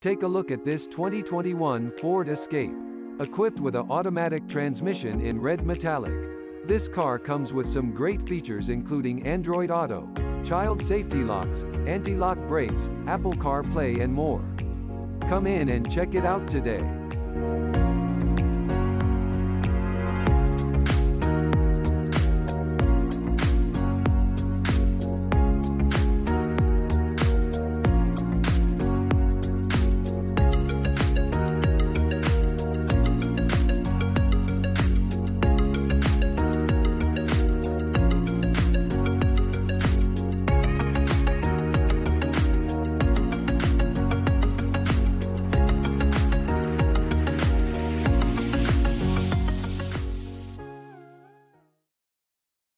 Take a look at this 2021 Ford Escape. Equipped with an automatic transmission in red metallic. This car comes with some great features including Android Auto, child safety locks, anti-lock brakes, Apple CarPlay and more. Come in and check it out today.